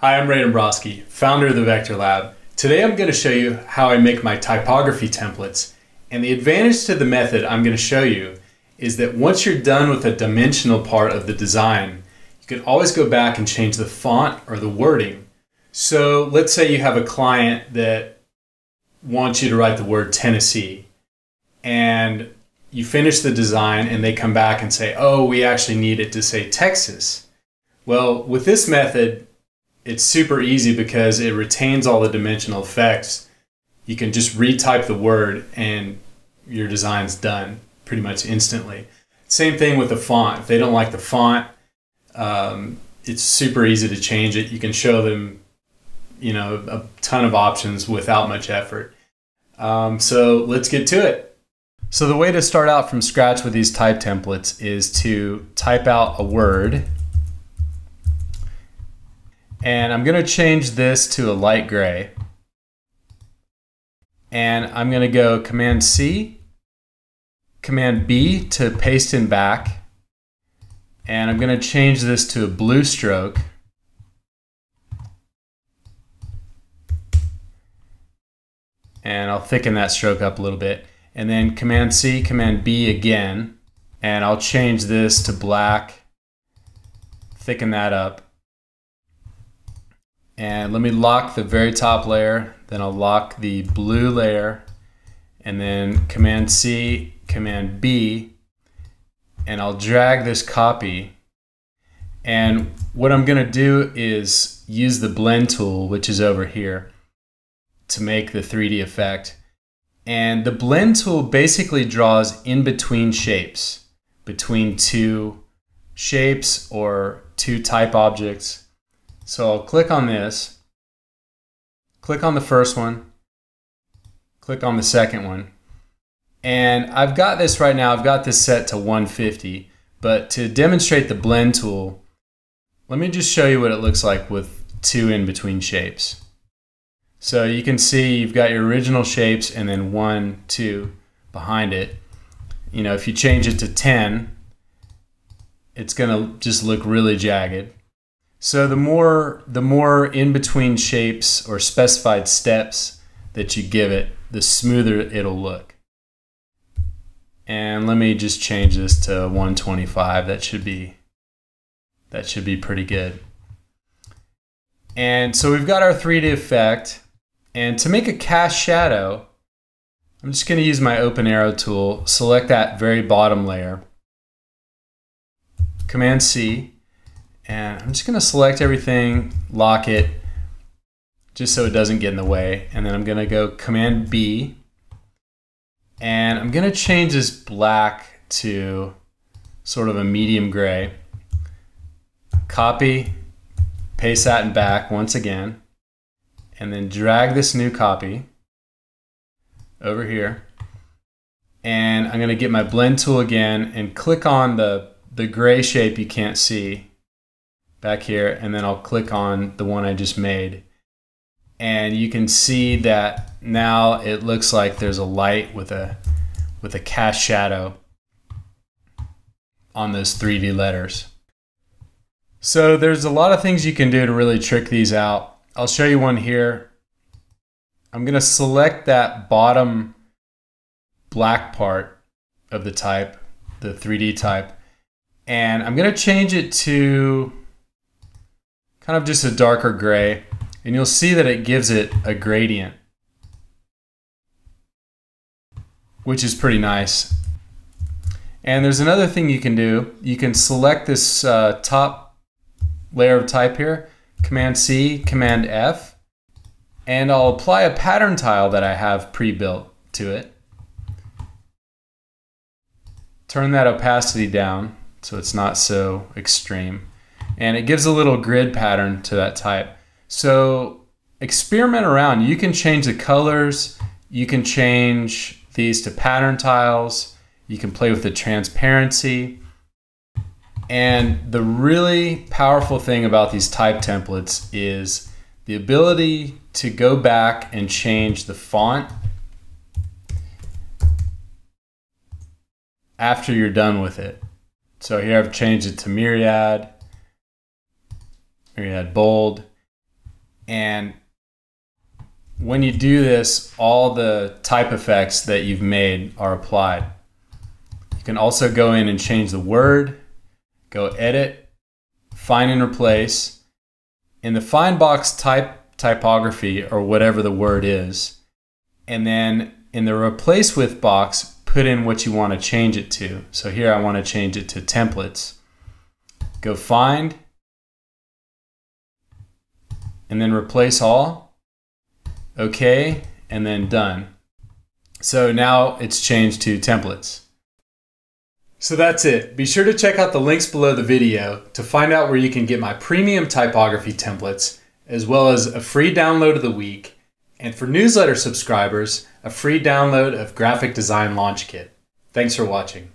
Hi, I'm Ray Dombrowski, founder of the Vector Lab. Today I'm going to show you how I make my typography templates. And the advantage to the method I'm going to show you is that once you're done with a dimensional part of the design, you can always go back and change the font or the wording. So let's say you have a client that wants you to write the word Tennessee and you finish the design and they come back and say, oh, we actually need it to say Texas. Well, with this method, it's super easy because it retains all the dimensional effects. You can just retype the word and your design's done pretty much instantly. Same thing with the font. If they don't like the font, um, it's super easy to change it. You can show them, you know, a ton of options without much effort. Um, so let's get to it. So the way to start out from scratch with these type templates is to type out a word. And I'm going to change this to a light gray. And I'm going to go Command C, Command B to paste in back. And I'm going to change this to a blue stroke. And I'll thicken that stroke up a little bit and then Command C, Command B again, and I'll change this to black, thicken that up. And let me lock the very top layer, then I'll lock the blue layer, and then Command C, Command B, and I'll drag this copy. And what I'm gonna do is use the blend tool, which is over here, to make the 3D effect. And the blend tool basically draws in between shapes, between two shapes or two type objects. So I'll click on this, click on the first one, click on the second one. And I've got this right now, I've got this set to 150, but to demonstrate the blend tool, let me just show you what it looks like with two in between shapes. So you can see you've got your original shapes and then one, two behind it. You know, if you change it to 10, it's going to just look really jagged. So the more the more in between shapes or specified steps that you give it, the smoother it'll look. And let me just change this to 125. That should be that should be pretty good. And so we've got our 3D effect. And to make a cast shadow, I'm just going to use my open arrow tool, select that very bottom layer, Command C, and I'm just to select everything, lock it, just so it doesn't get in the way. And then I'm to go Command B, and I'm to change this black to sort of a medium gray. Copy, paste that in back once again and then drag this new copy over here. And I'm to get my blend tool again and click on the, the gray shape you can't see back here. And then I'll click on the one I just made. And you can see that now it looks like there's a light with a, with a cast shadow on those 3D letters. So there's a lot of things you can do to really trick these out. I'll show you one here. I'm going to select that bottom black part of the type, the 3D type, and I'm going to change it to kind of just a darker gray, and you'll see that it gives it a gradient, which is pretty nice. And there's another thing you can do. You can select this uh, top layer of type here, Command C, Command F, and I'll apply a pattern tile that I have pre-built to it. Turn that opacity down so it's not so extreme. And it gives a little grid pattern to that type. So experiment around. You can change the colors. You can change these to pattern tiles. You can play with the transparency. And the really powerful thing about these type templates is the ability to go back and change the font after you're done with it. So here I've changed it to Myriad, Myriad Bold, And when you do this, all the type effects that you've made are applied. You can also go in and change the word, go edit, find and replace. In the find box type typography or whatever the word is, and then in the replace with box, put in what you want to change it to. So here I want to change it to templates. Go find, and then replace all. Okay, and then done. So now it's changed to templates. So that's it. Be sure to check out the links below the video to find out where you can get my premium typography templates, as well as a free download of the week, and for newsletter subscribers, a free download of Graphic Design Launch Kit. Thanks for watching.